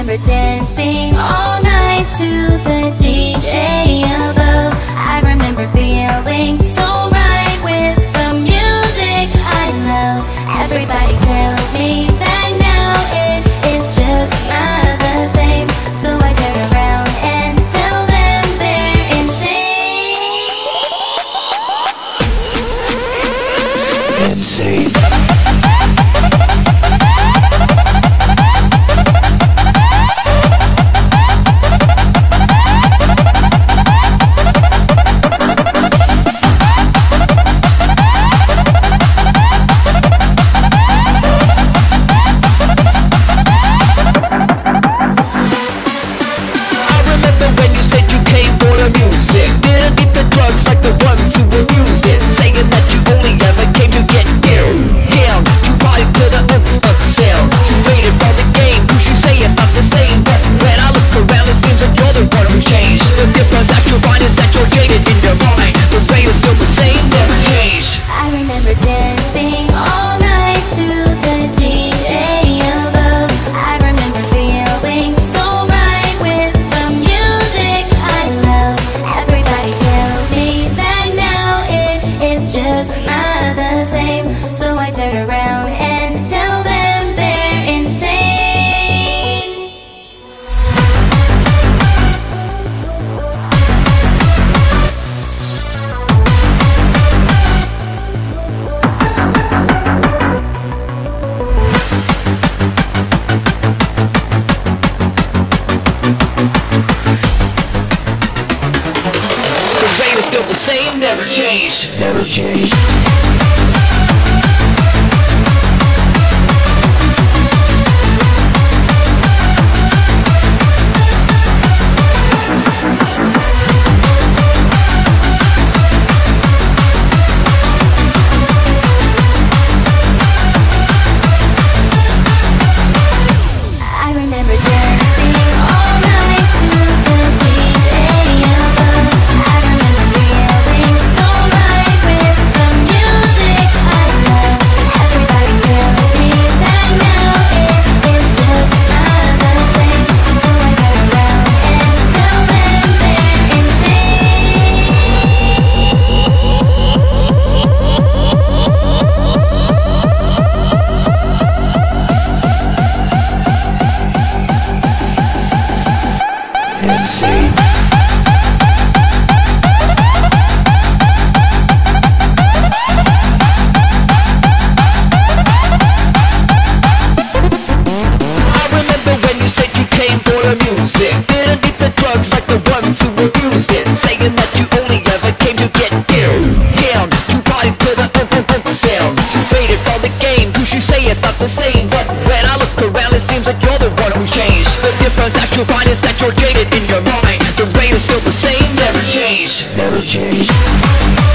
remember dancing all night to the DJ above. I remember feeling so right with the music I love. Everybody tells me. same, never changed. Never changed. change. The difference that you find is that you're jaded in your mind. The way is still the same, never change. Never change.